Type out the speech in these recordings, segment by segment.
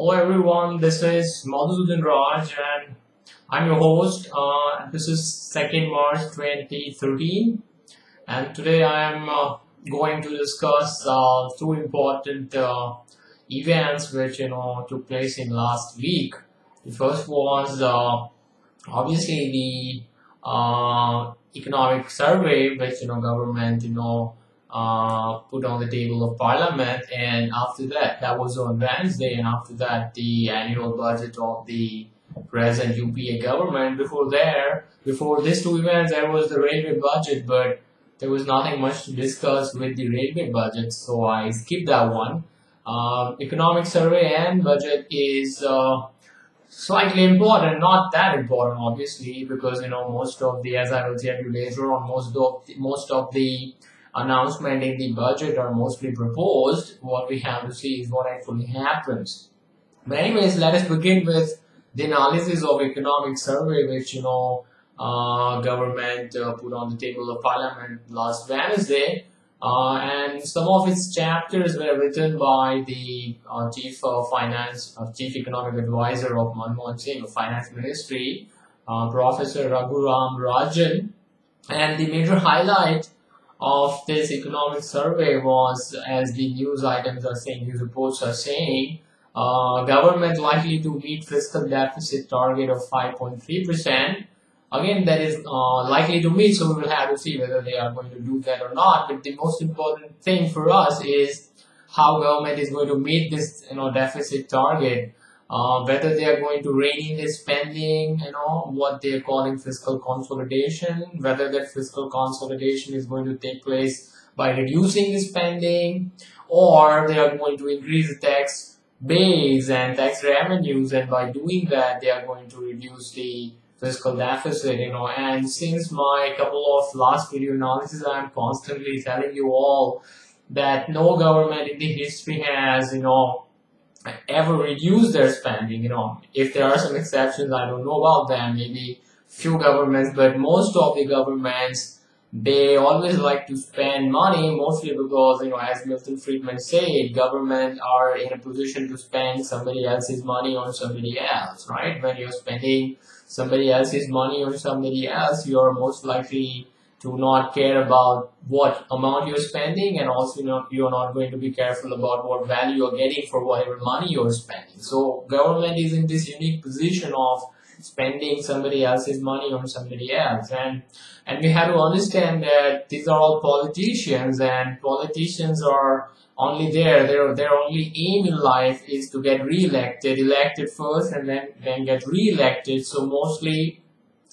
Hello everyone, this is Madhusudan Raj and I'm your host. Uh, this is 2nd March 2013 and today I am uh, going to discuss uh, two important uh, events which you know took place in last week. The first was uh, obviously the uh, economic survey which you know government you know uh, put on the table of parliament and after that that was on Wednesday and after that the annual budget of the present UPA government. Before there before these two events there was the railway budget but there was nothing much to discuss with the railway budget so I skipped that one. Uh, economic survey and budget is uh, slightly important not that important obviously because you know most of the as I will tell you later on most of the, most of the announcement in the budget are mostly proposed. What we have to see is what actually happens. But anyways, let us begin with the analysis of economic survey, which you know uh, government uh, put on the table of parliament last Wednesday. Uh, and some of its chapters were written by the uh, chief of finance, uh, chief economic advisor of Manmohan Singh, finance ministry, uh, Professor Raghuram Rajan. And the major highlight of this economic survey was, as the news items are saying, news reports are saying, uh, government likely to meet fiscal deficit target of 5.3%. Again, that is uh, likely to meet, so we will have to see whether they are going to do that or not. But the most important thing for us is how government is going to meet this, you know, deficit target uh, whether they are going to rein in the spending, you know, what they are calling fiscal consolidation, whether that fiscal consolidation is going to take place by reducing the spending, or they are going to increase the tax base and tax revenues, and by doing that, they are going to reduce the fiscal deficit, you know, and since my couple of last video analysis, I'm constantly telling you all that no government in the history has, you know, ever reduce their spending. You know, if there are some exceptions, I don't know about them. Maybe few governments, but most of the governments they always like to spend money mostly because you know as milton friedman said government are in a position to spend somebody else's money on somebody else right when you're spending somebody else's money on somebody else you're most likely to not care about what amount you're spending and also you know, you're not going to be careful about what value you're getting for whatever money you're spending. So government is in this unique position of spending somebody else's money on somebody else and and we have to understand that these are all politicians and politicians are only there their their only aim in life is to get re-elected elected first and then then get re-elected so mostly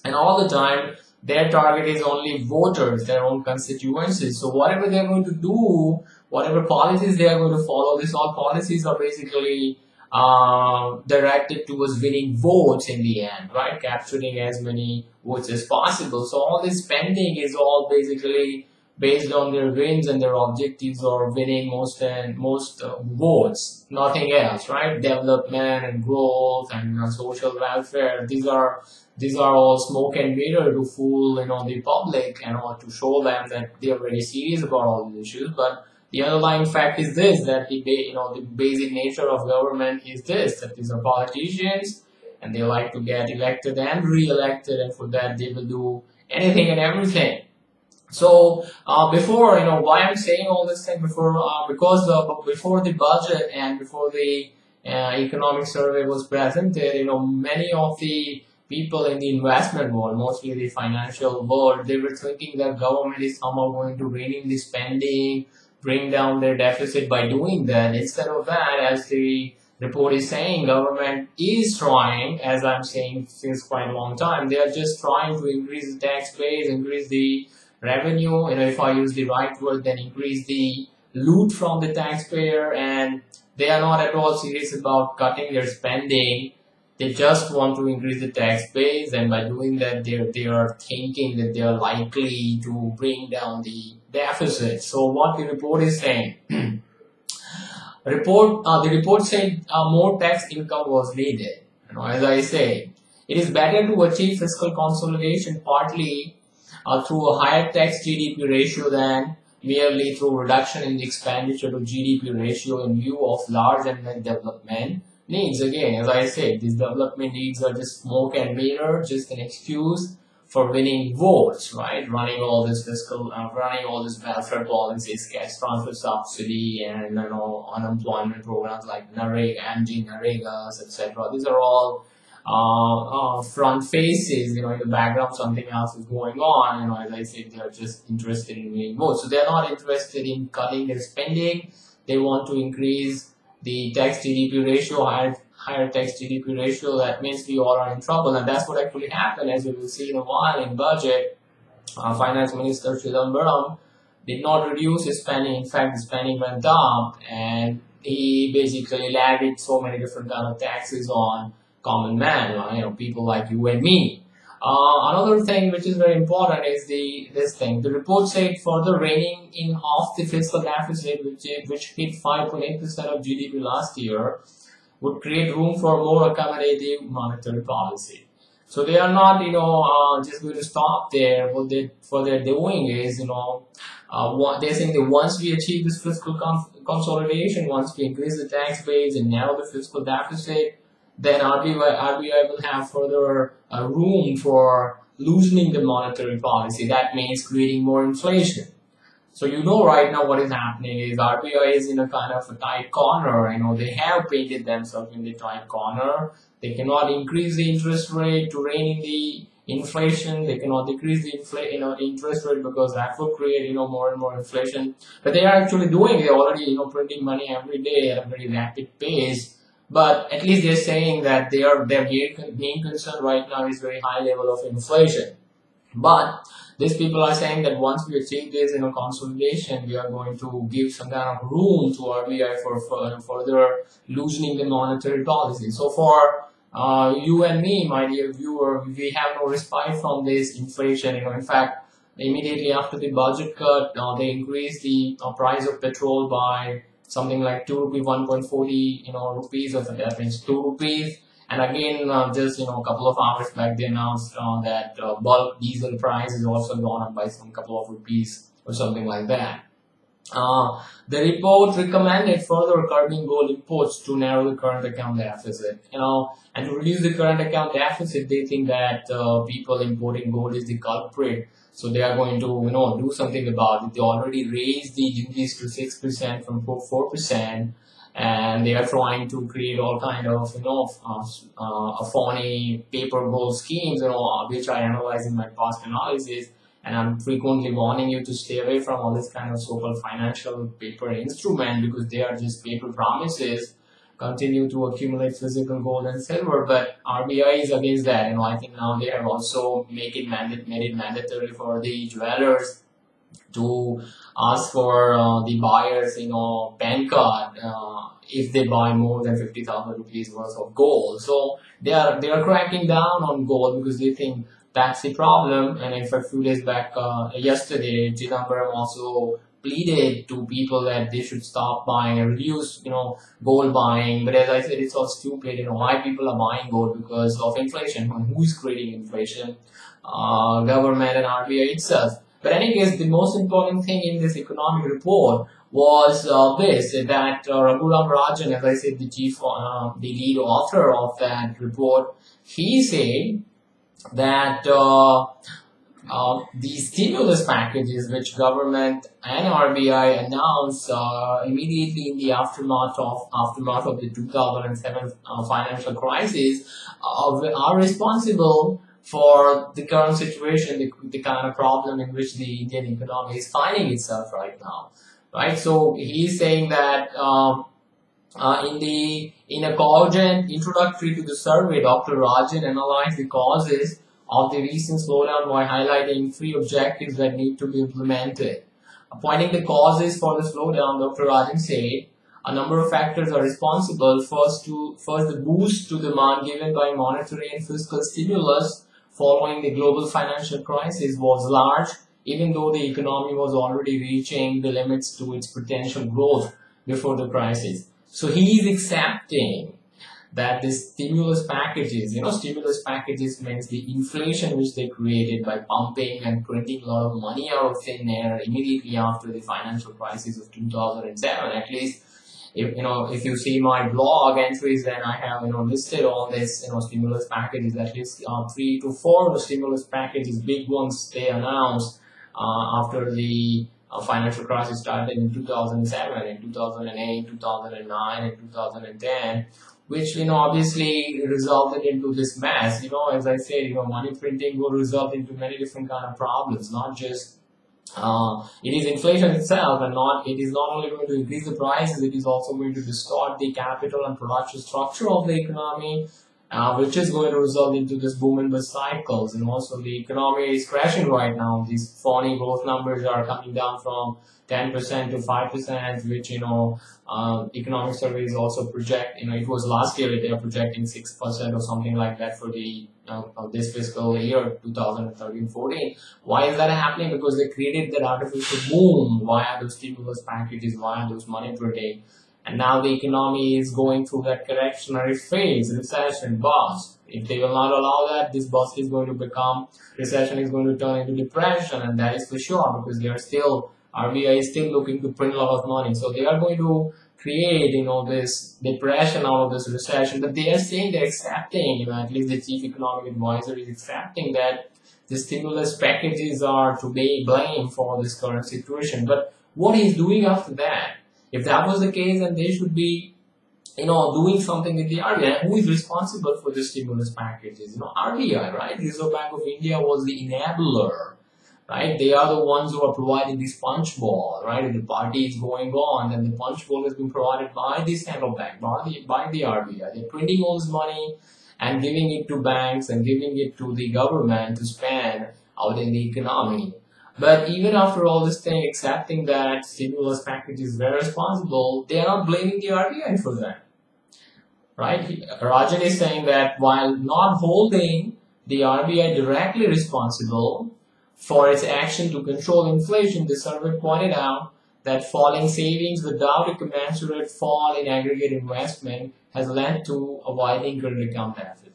and all the time their target is only voters, their own constituencies. So whatever they're going to do, whatever policies they are going to follow, these all policies are basically uh, directed towards winning votes in the end, right? Capturing as many votes as possible. So all this spending is all basically based on their wins and their objectives or winning most and most uh, votes, nothing else, right? Development and growth and uh, social welfare. These are these are all smoke and mirror to fool you know the public and to show them that they are very serious about all these issues. But the underlying fact is this: that the you know the basic nature of government is this: that these are politicians and they like to get elected and re-elected, and for that they will do anything and everything so uh, before you know why I'm saying all this thing before uh, because uh, before the budget and before the uh, economic survey was presented, you know many of the people in the investment world, mostly the financial world, they were thinking that government is somehow going to rein in the spending, bring down their deficit by doing that. Instead of that, as the report is saying, government is trying, as I'm saying since quite a long time, they are just trying to increase the tax base, increase the revenue, you know, if I use the right word, then increase the loot from the taxpayer and they are not at all serious about cutting their spending. They just want to increase the tax base and by doing that, they they are thinking that they are likely to bring down the deficit. So what the report is saying, report uh, the report said uh, more tax income was needed. You know, as I say, it is better to achieve fiscal consolidation partly uh, through a higher tax GDP ratio than merely through reduction in the expenditure to GDP ratio in view of large and development. needs. Again, as I said, these development needs are just smoke and mirror, just an excuse for winning votes, right? Running all this fiscal, uh, running all this welfare policies, cash transfer subsidy, and you know unemployment programs like NREGA, MG, NREGAs, etc. These are all uh, uh, front faces. You know, in the background something else is going on. You know, as I said, they are just interested in winning more. So they are not interested in cutting their spending. They want to increase the tax GDP ratio, higher higher tax GDP ratio, that means we all are in trouble. And that's what actually happened, as we will see in a while in budget. Uh, Finance Minister Chidambaram did not reduce his spending. In fact, the spending went up, and he basically levied so many different kind of taxes on common man, you know, people like you and me. Uh, another thing which is very important is the this thing. The report said further reining in of the fiscal deficit, which which hit 5.8 percent of GDP last year, would create room for more accommodative monetary policy. So they are not, you know, uh, just going to stop there. What they what they're doing is, you know, uh, what they're saying that once we achieve this fiscal consolidation, once we increase the tax base and narrow the fiscal deficit, then RBI, RBI will have further uh, room for loosening the monetary policy. That means creating more inflation. So you know right now what is happening is RBI is in a kind of a tight corner. You know they have painted themselves in the tight corner. They cannot increase the interest rate to rein in the inflation. They cannot decrease the infl- you know interest rate because that will create you know more and more inflation. But they are actually doing. They're already you know printing money every day at a very rapid pace. But at least they're saying that they are their main concern right now is very high level of inflation. But these people are saying that once we achieve this you know consolidation, we are going to give some kind of room to RBI for, for further loosening the monetary policy. So far, uh, you and me, my dear viewer, we have no respite from this inflation. You know, in fact, immediately after the budget cut, uh, they increased the uh, price of petrol by something like 2 rupee 1.40 you know rupees or that means 2 rupees and again, uh, just you know, a couple of hours back, they announced uh, that uh, bulk diesel price is also gone up by some couple of rupees or something like that. Uh, the report recommended further curbing gold imports to narrow the current account deficit. You know, and to reduce the current account deficit, they think that uh, people importing gold is the culprit. So they are going to, you know, do something about it. They already raised the duties to six percent from four percent and they are trying to create all kind of you know uh, uh, phony paper gold schemes you know which I analyze in my past analysis and I'm frequently warning you to stay away from all this kind of so-called financial paper instrument because they are just paper promises continue to accumulate physical gold and silver but RBI is against that you know I think now they have also make it made it mandatory for the jewelers to ask for uh, the buyers, you know, bank card uh, if they buy more than 50,000 rupees worth of gold. So they are they are cracking down on gold because they think that's the problem. And in fact, a few days back, uh, yesterday, Chidambaram also pleaded to people that they should stop buying and reduce, you know, gold buying. But as I said, it's all stupid. You know, why people are buying gold because of inflation. Who is creating inflation? Uh, government and RBI itself. But any case, the most important thing in this economic report was uh, this, that uh, Raghuram Rajan, as I said, the chief, uh, the lead author of that report, he said that uh, the stimulus packages which government and RBI announced uh, immediately in the aftermath of aftermath of the 2007 uh, financial crisis uh, are responsible for the current situation, the, the kind of problem in which the Indian economy is finding itself right now, right? So he's saying that um, uh, in the in a cogent introductory to the survey, Dr. Rajan analyzed the causes of the recent slowdown by highlighting three objectives that need to be implemented. Pointing the causes for the slowdown, Dr. Rajan said a number of factors are responsible. First, to first the boost to demand given by monetary and fiscal stimulus following the global financial crisis was large, even though the economy was already reaching the limits to its potential growth before the crisis. So he is accepting that the stimulus packages, you know, stimulus packages means the inflation which they created by pumping and printing a lot of money out of thin air immediately after the financial crisis of 2007, at least if you know if you see my blog entries, then I have you know listed all this you know stimulus packages. At least uh, three to four stimulus packages, big ones they announced uh, after the uh, financial crisis started in 2007, in 2008, 2009, and 2010 which you know obviously resulted into this mess. You know as i said you know money printing will result into many different kind of problems not just uh, it is inflation itself and not it is not only going to increase the prices it is also going to distort the capital and production structure of the economy uh, which is going to result into this boom and bust cycles and also the economy is crashing right now these phony growth numbers are coming down from 10% to 5%, which, you know, uh, economic surveys also project, you know, it was last year they are projecting 6% or something like that for the uh, this fiscal year 2013-14. Why is that happening? Because they created that artificial boom via those stimulus packages, via those money printing. And now the economy is going through that correctionary phase, recession, bust. If they will not allow that, this bust is going to become, recession is going to turn into depression, and that is for sure because they are still RBI is still looking to print a lot of money. So they are going to create, you know, this depression out of this recession. But they are saying they're accepting, you know, at least the chief economic advisor is accepting that the stimulus packages are to be blamed for this current situation. But what he's doing after that, if that was the case, then they should be, you know, doing something with the RBI. Who is responsible for the stimulus packages? You know, RBI, right? Reserve Bank of India was the enabler right? They are the ones who are providing this punch ball, right? If the party is going on, then the punch ball has been provided by the central bank, by the, by the RBI. They're printing all this money and giving it to banks and giving it to the government to spend out in the economy. But even after all this thing, accepting that stimulus package is very responsible, they are not blaming the RBI for that. Right? Rajan is saying that while not holding the RBI directly responsible, for its action to control inflation, the survey pointed out that falling savings without a commensurate fall in aggregate investment has led to a widening current account deficits.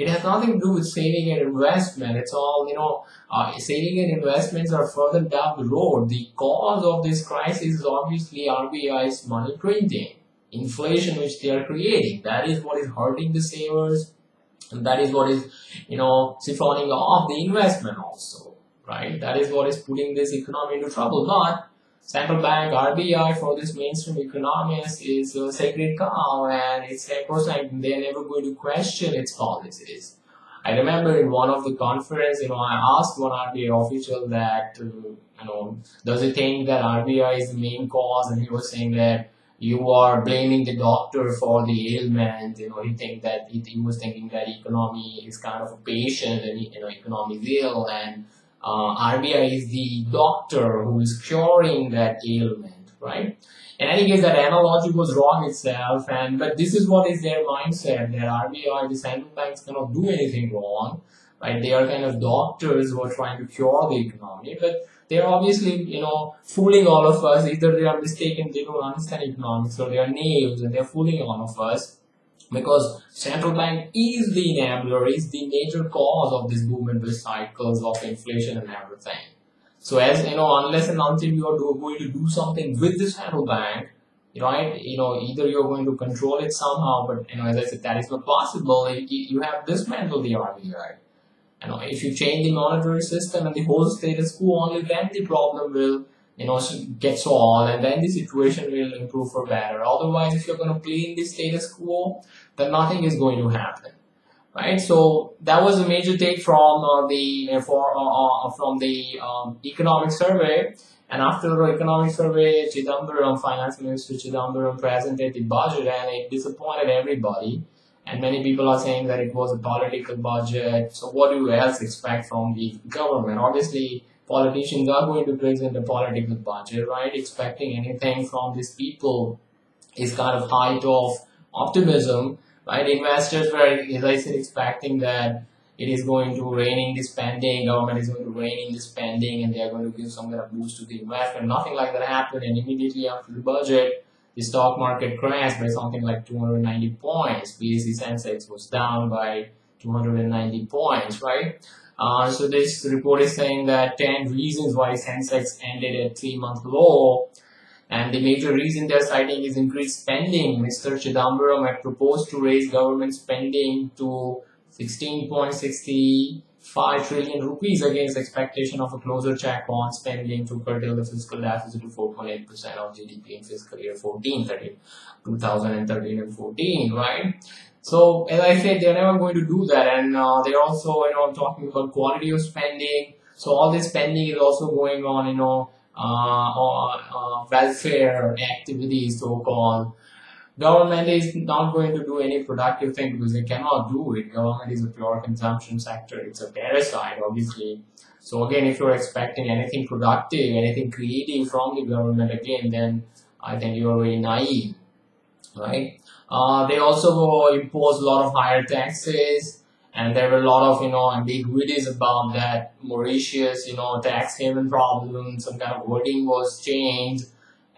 It has nothing to do with saving and investment. It's all, you know, uh, saving and investments are further down the road. The cause of this crisis is obviously RBI's money printing, inflation which they are creating. That is what is hurting the savers and that is what is you know siphoning off the investment also right that is what is putting this economy into trouble but central bank RBI for this mainstream economists is a sacred cow and it's sacrosanct they're never going to question its policies I remember in one of the conference, you know, I asked one RBI official that, uh, you know, does he think that RBI is the main cause? And he was saying that you are blaming the doctor for the ailment. You know, he think that he, he was thinking that economy is kind of a patient and you know economy is ill, and uh, RBI is the doctor who is curing that ailment, right? In any case, that analogy was wrong itself, and but this is what is their mindset that RBI, the central banks, cannot do anything wrong, right? They are kind of doctors who are trying to cure the economy, but they're obviously, you know, fooling all of us. Either they are mistaken, they don't understand economics, or they are naives and they're fooling all of us. Because central bank is the enabler, is the major cause of this and bust cycles of inflation and everything. So as you know, unless and until you are do, going to do something with the central bank, right? You know, either you're going to control it somehow, but you know, as I said, that is not possible. You, you have dismantled the RBI. Right? You know, if you change the monetary system and the whole status quo, only then the problem will, you know, get solved and then the situation will improve for better. Otherwise, if you're going to play in the status quo, then nothing is going to happen. Right, so that was a major take from uh, the for uh, uh, from the um, economic survey, and after the economic survey, Chidambaram, Finance Minister Chidambaram presented the budget, and it disappointed everybody and many people are saying that it was a political budget. So what do you else expect from the government? Obviously, politicians are going to present a political budget, right? Expecting anything from these people is kind of height of optimism, right? Investors were, as I said, expecting that it is going to rein in the spending, government is going to rein in the spending, and they are going to give some kind of boost to the investment. Nothing like that happened, and immediately after the budget, the stock market crashed by something like 290 points. BSE Sensex was down by 290 points, right? Uh, so this report is saying that 10 reasons why Sensex ended at three month low. And the major reason they're citing is increased spending. Mr. Chidambaram had proposed to raise government spending to 16.65 trillion rupees against expectation of a closer check on spending to curtail the fiscal deficit to 4.8% of GDP in fiscal year 14, 13, 2013 and 14, right? So as I said, they're never going to do that, and uh, they're also, you know, I'm talking about quality of spending. So all this spending is also going on, you know, uh, on uh, welfare activities, so-called. Government is not going to do any productive thing because they cannot do it. Government is a pure consumption sector. It's a parasite, obviously. So again, if you're expecting anything productive, anything creative from the government, again, then I think you're very naive, right? Uh, they also imposed a lot of higher taxes, and there were a lot of you know ambiguities about that Mauritius, you know, tax haven problem. Some kind of wording was changed,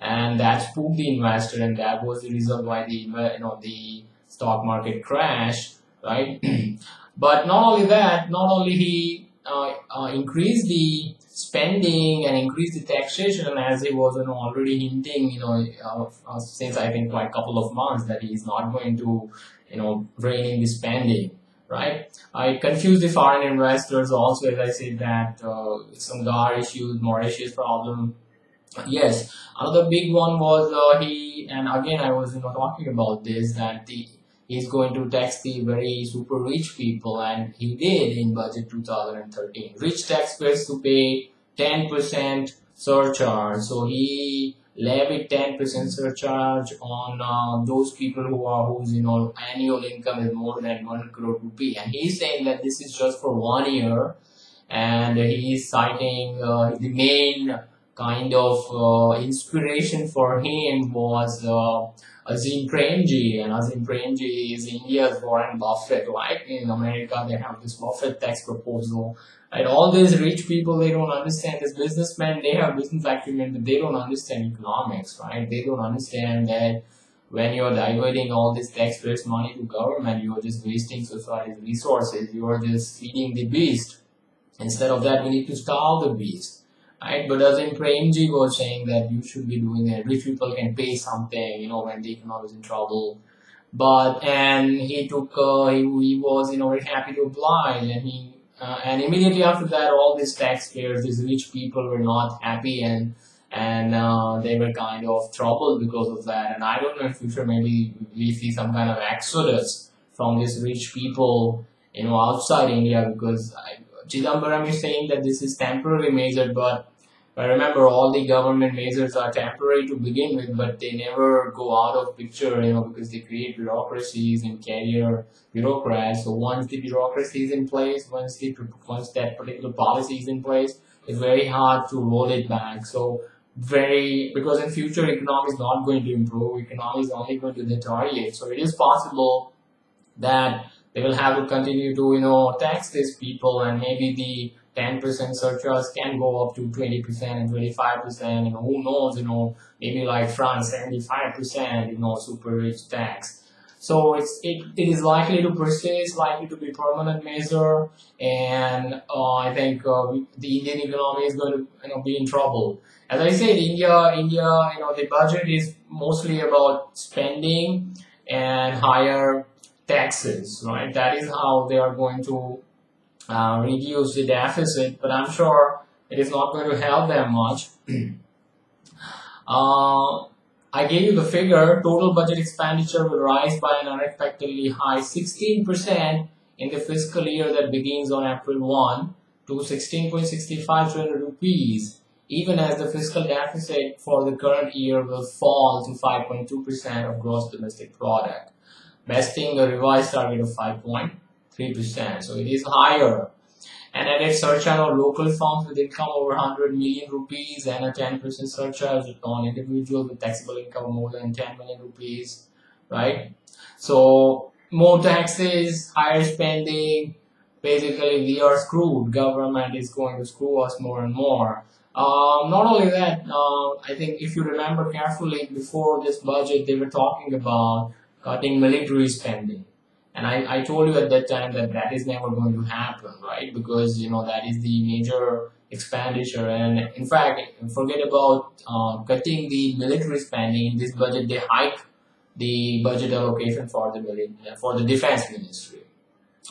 and that spooked the investor, and that was the reason why the you know the stock market crashed, right? but not only that, not only he uh, uh, increased the spending and increase the taxation as he was already hinting you know uh, since I think quite a couple of months that he is not going to you know rein in the spending right? I confused the foreign investors also as I said that uh, some GAAR issues Mauritius problem. Yes another big one was uh, he and again I was you know talking about this that the he's going to tax the very super rich people and he did in budget 2013 rich taxpayers to pay 10% surcharge. So he levied 10% surcharge on uh, those people who are whose you know annual income is more than 1 crore rupee. And he's saying that this is just for one year and he's citing uh, the main kind of uh, inspiration for him was uh, Azim Premji, and Azim Premji is India's Warren Buffett, right? In America, they have this Buffett tax proposal. And all these rich people, they don't understand this businessmen, they have business acumen, but they don't understand economics, right? They don't understand that when you're diverting all this taxpayers' money to government, you're just wasting society's resources. You're just feeding the beast. Instead of that, we need to starve the beast right? But Azim Premji was saying that you should be doing it. Rich people can pay something, you know, when the economy is in trouble. But and he took, uh, he, he was, you know, very happy to oblige, and he, uh, and immediately after that, all these taxpayers, these rich people, were not happy, and and uh, they were kind of troubled because of that. And I don't know in future maybe we see some kind of exodus from these rich people, you know, outside India because I, Chidambaram is saying that this is temporary measure, but but remember, all the government measures are temporary to begin with, but they never go out of picture, you know, because they create bureaucracies and career bureaucrats. So once the bureaucracy is in place, once the once that particular policy is in place, it's very hard to roll it back. So very because in future economy is not going to improve, economy is only going to deteriorate. So it is possible that they will have to continue to you know tax these people and maybe the 10% surcharge can go up to 20% and 25%, you know, who knows, you know, maybe like France, 75%, you know, super rich tax. So it's, it, it is likely to persist, likely to be permanent measure, and uh, I think uh, the Indian economy is going to you know, be in trouble. As I said, India, India, you know, the budget is mostly about spending and higher taxes, right? That is how they are going to uh, reduce the deficit, but I'm sure it is not going to help them much. uh, I gave you the figure, total budget expenditure will rise by an unexpectedly high 16% in the fiscal year that begins on April 1 to 16.65 trillion rupees, even as the fiscal deficit for the current year will fall to 5.2% of gross domestic product, besting a revised target of 5. 3%. So it is higher. And added surcharge on local firms with income over 100 million rupees and a 10% surcharge on individuals with taxable income more than 10 million rupees, right? So more taxes, higher spending, basically we are screwed. Government is going to screw us more and more. Um, not only that, uh, I think if you remember carefully before this budget, they were talking about cutting military spending and I, I told you at that time that that is never going to happen, right? Because you know that is the major expenditure, and in fact, forget about uh, cutting the military spending. In this budget, they hike the budget allocation for the for the defense ministry.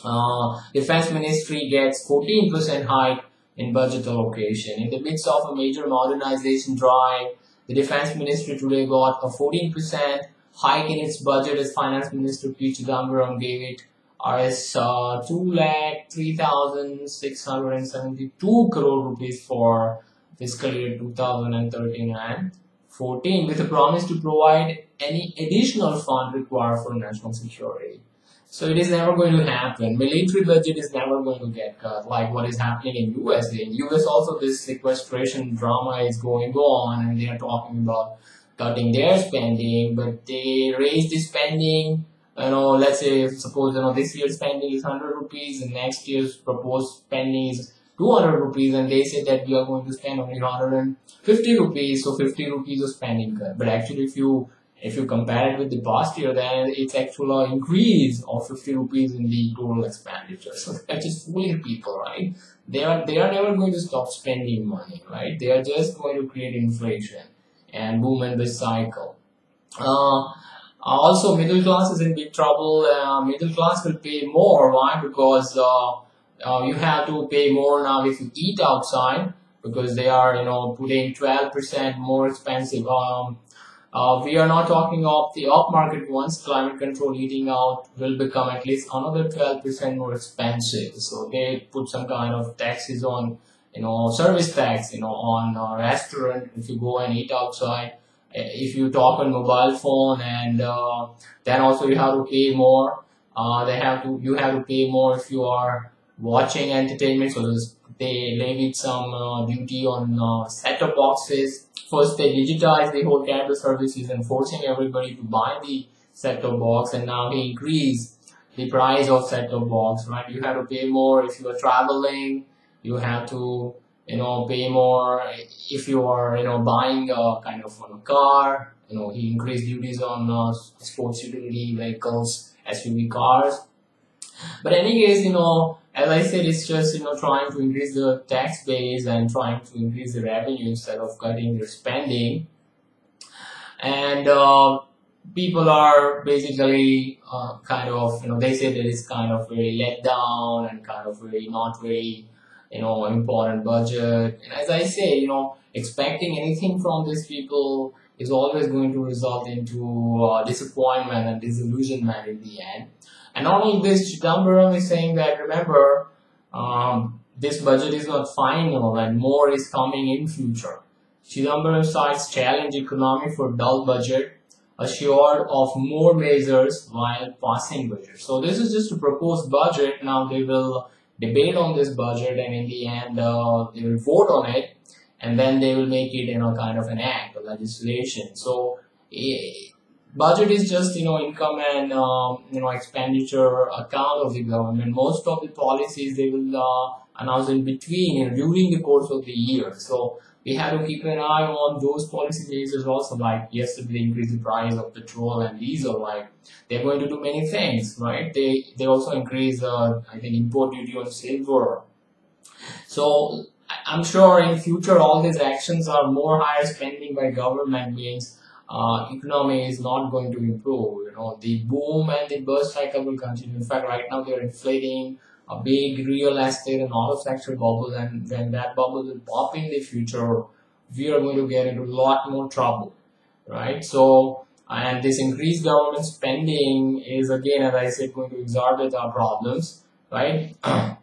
Uh, defense ministry gets 14% hike in budget allocation. In the midst of a major modernization drive, the defense ministry today got a 14% hike in its budget as Finance Minister P. Chidambaram gave it Rs. uh, 2 lakh 3,672 crore rupees for fiscal year 2013 and 14 with a promise to provide any additional fund required for national security. So it is never going to happen. Military budget is never going to get cut like what is happening in USA. In US also this sequestration drama is going on and they are talking about cutting their spending, but they raise the spending. You know, let's say suppose you know this year's spending is hundred rupees, and next year's proposed spending is two hundred rupees, and they say that we are going to spend only hundred and fifty rupees, so fifty rupees of spending cut. But actually, if you if you compare it with the past year, then it's actually an uh, increase of 50 rupees in the total expenditure. So is just fooling people, right? They are they are never going to stop spending money, right? They are just going to create inflation and boom in this cycle. Uh, also, middle class is in big trouble. Uh, middle class will pay more. Why? Because uh, uh, you have to pay more now if you eat outside because they are, you know, putting 12% more expensive. Um, uh, we are not talking of the upmarket ones. Climate control eating out will become at least another 12% more expensive. So they put some kind of taxes on you know, service tax, you know, on a restaurant, if you go and eat outside, eh, if you talk on mobile phone and uh, then also you have to pay more. Uh, they have to, you have to pay more if you are watching entertainment. So they levied some uh, duty on uh, set-top boxes. First they digitized the whole cable services and forcing everybody to buy the set-top box and now they increase the price of set-top box, right? You have to pay more if you are traveling you have to you know pay more. If you are you know buying a kind of a car you know he increased duties on uh, sports utility vehicles suv cars. But any case you know as i said it's just you know trying to increase the tax base and trying to increase the revenue instead of cutting their spending. And uh, people are basically uh, kind of you know they say that it's kind of very let down and kind of very not very you know, important budget. And as I say, you know, expecting anything from these people is always going to result into uh, disappointment and disillusionment in the end. And not only this, Chidambaram is saying that remember, um, this budget is not final and more is coming in future. Chidambaram cites challenge economy for dull budget, assured of more measures while passing budget. So this is just a proposed budget. Now they will debate on this budget and in the end uh, they will vote on it and then they will make it you know kind of an act or legislation. So budget is just you know income and um, you know expenditure account of the government. Most of the policies they will uh, announce in between you know, during the course of the year. So we have to keep an eye on those policy measures also like yesterday they increased the price of petrol and diesel like they're going to do many things right? They they also increase uh, i think import duty on silver. So i'm sure in future all these actions are more higher spending by government means uh, economy is not going to improve you know. The boom and the burst cycle will continue. In fact right now they're inflating a big real estate and auto sector bubble and when that bubble will pop in the future. We are going to get into a lot more trouble right? So and this increased government spending is again as i said going to exacerbate our problems right?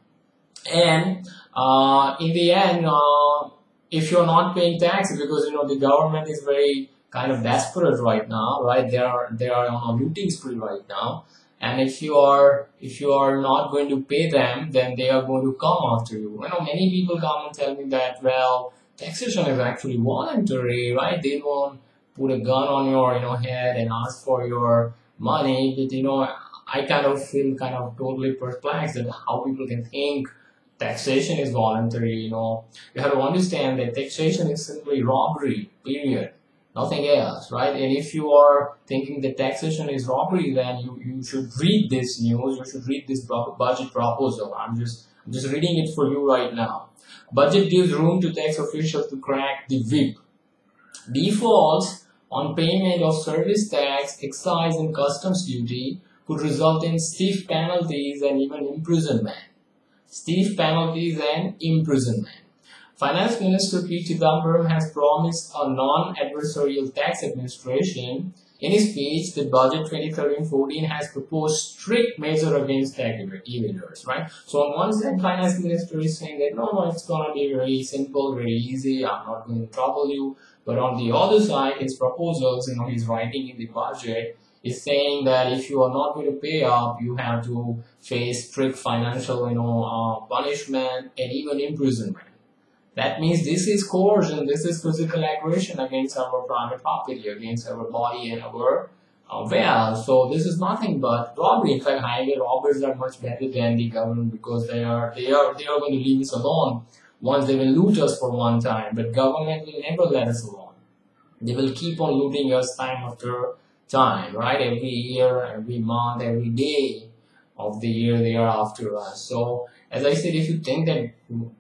And uh, in the end uh, if you're not paying taxes because you know the government is very kind of desperate right now right? They are they are on a looting spree right now and if you are if you are not going to pay them then they are going to come after you. You know many people come and tell me that well taxation is actually voluntary right? They won't put a gun on your you know head and ask for your money but you know i kind of feel kind of totally perplexed at how people can think taxation is voluntary you know. You have to understand that taxation is simply robbery period nothing else, right? And if you are thinking that taxation is robbery, then you, you should read this news, you should read this budget proposal. I'm just, I'm just reading it for you right now. Budget gives room to tax officials to crack the whip. Defaults on payment of service tax, excise and customs duty could result in stiff penalties and even imprisonment. Stiff penalties and imprisonment. Finance Minister P. Chidambaram has promised a non-adversarial tax administration. In his speech, the budget 2013-14 has proposed strict measure against tax evaders, right? So on one side, Finance Minister is saying that no, no, it's gonna be very simple, very easy. I'm not going to trouble you. But on the other side, his proposals, you know, his writing in the budget is saying that if you are not going to pay up, you have to face strict financial, you know, uh, punishment and even imprisonment. That means this is coercion, this is physical aggression against our private property, against our body and our uh, wealth. So this is nothing but robbery. In fact, highway robbers are much better than the government because they are they are they are going to leave us alone once they will loot us for one time. But government will never let us alone. They will keep on looting us time after time, right? Every year, every month, every day of the year they are after us. So as I said, if you think that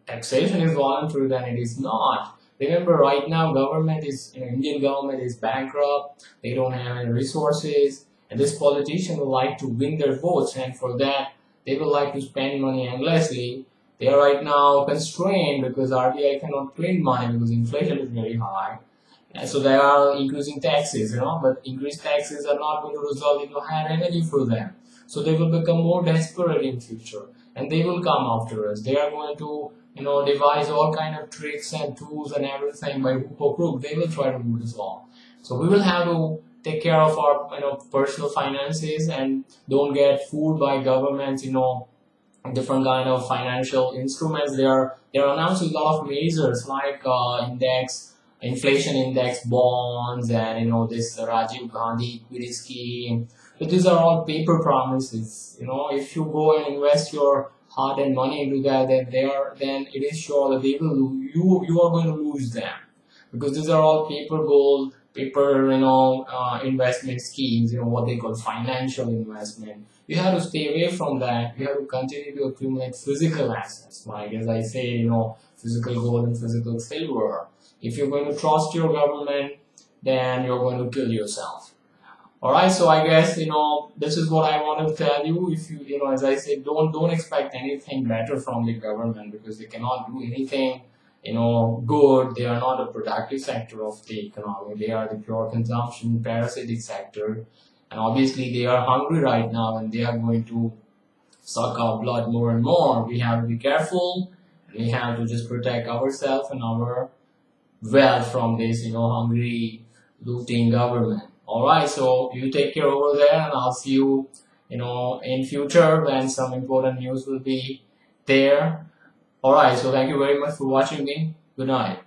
taxation is voluntary, then it is not. Remember, right now, government is, you know, Indian government is bankrupt. They don't have any resources, and this politician would like to win their votes, and for that, they would like to spend money endlessly. They are right now constrained because RBI cannot print money because inflation is very high. And so they are increasing taxes, you know, but increased taxes are not going to result in higher revenue for them. So they will become more desperate in future and they will come after us. They are going to, you know, devise all kind of tricks and tools and everything by hook or crook. They will try to do this all. So we will have to take care of our, you know, personal finances and don't get fooled by governments, you know, different kind of financial instruments. They are they are announcing a lot of measures like uh, index inflation index bonds and you know this Rajiv Gandhi equity scheme. But these are all paper promises. You know, if you go and invest your hard and money into that, then they are then it is sure that they will you you are going to lose them because these are all paper gold, paper you know uh, investment schemes. You know what they call financial investment. You have to stay away from that. You have to continue to accumulate physical assets, like as I say, you know, physical gold and physical silver if you're going to trust your government, then you're going to kill yourself. Alright, so I guess, you know, this is what I want to tell you. If you, you know, as I said, don't, don't expect anything better from the government because they cannot do anything, you know, good. They are not a productive sector of the economy. They are the pure consumption, parasitic sector. And obviously they are hungry right now and they are going to suck our blood more and more. We have to be careful. We have to just protect ourselves and our wealth from this, you know, hungry, looting government. Alright, so you take care over there and I'll see you, you know, in future when some important news will be there. Alright, so thank you very much for watching me. Good night.